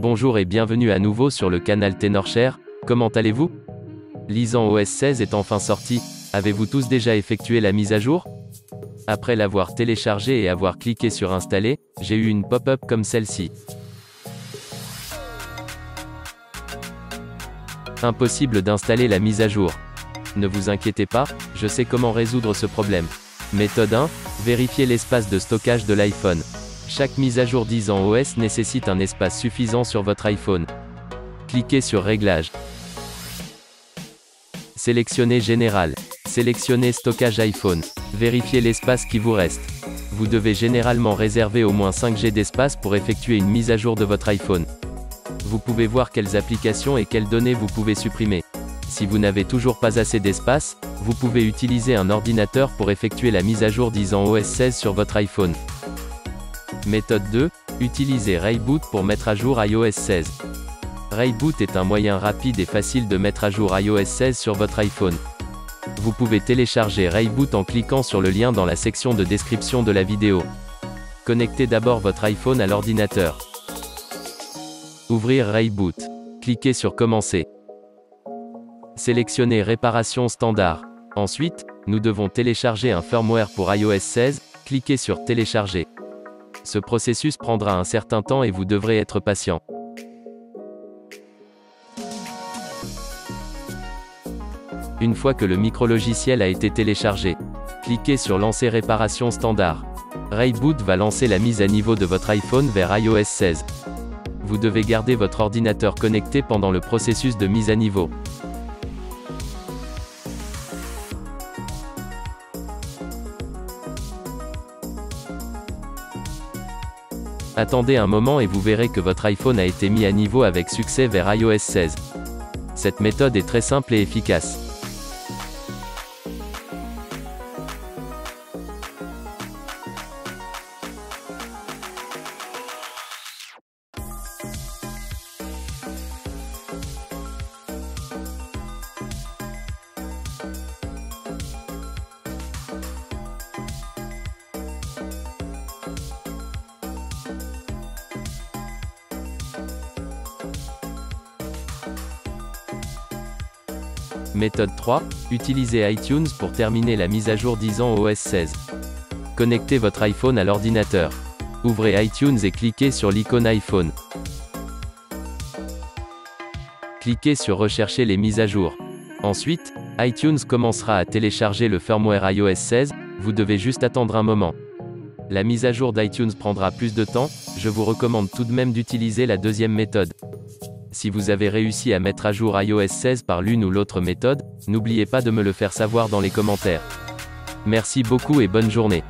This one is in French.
Bonjour et bienvenue à nouveau sur le canal TenorShare, comment allez-vous? Lisant OS 16 est enfin sorti, avez-vous tous déjà effectué la mise à jour? Après l'avoir téléchargé et avoir cliqué sur installer, j'ai eu une pop-up comme celle-ci. Impossible d'installer la mise à jour. Ne vous inquiétez pas, je sais comment résoudre ce problème. Méthode 1, vérifiez l'espace de stockage de l'iPhone. Chaque mise à jour 10 en OS nécessite un espace suffisant sur votre iPhone. Cliquez sur Réglages. Sélectionnez Général. Sélectionnez Stockage iPhone. Vérifiez l'espace qui vous reste. Vous devez généralement réserver au moins 5 G d'espace pour effectuer une mise à jour de votre iPhone. Vous pouvez voir quelles applications et quelles données vous pouvez supprimer. Si vous n'avez toujours pas assez d'espace, vous pouvez utiliser un ordinateur pour effectuer la mise à jour disant OS 16 sur votre iPhone. Méthode 2, utilisez Rayboot pour mettre à jour iOS 16. Rayboot est un moyen rapide et facile de mettre à jour iOS 16 sur votre iPhone. Vous pouvez télécharger Rayboot en cliquant sur le lien dans la section de description de la vidéo. Connectez d'abord votre iPhone à l'ordinateur. Ouvrir Rayboot. Cliquez sur Commencer. Sélectionnez Réparation standard. Ensuite, nous devons télécharger un firmware pour iOS 16, cliquez sur Télécharger. Ce processus prendra un certain temps et vous devrez être patient. Une fois que le micro-logiciel a été téléchargé, cliquez sur Lancer réparation standard. Rayboot va lancer la mise à niveau de votre iPhone vers iOS 16. Vous devez garder votre ordinateur connecté pendant le processus de mise à niveau. Attendez un moment et vous verrez que votre iPhone a été mis à niveau avec succès vers iOS 16. Cette méthode est très simple et efficace. Méthode 3, utilisez iTunes pour terminer la mise à jour 10 ans OS 16. Connectez votre iPhone à l'ordinateur. Ouvrez iTunes et cliquez sur l'icône iPhone. Cliquez sur Rechercher les mises à jour. Ensuite, iTunes commencera à télécharger le firmware iOS 16, vous devez juste attendre un moment. La mise à jour d'iTunes prendra plus de temps, je vous recommande tout de même d'utiliser la deuxième méthode. Si vous avez réussi à mettre à jour iOS 16 par l'une ou l'autre méthode, n'oubliez pas de me le faire savoir dans les commentaires. Merci beaucoup et bonne journée.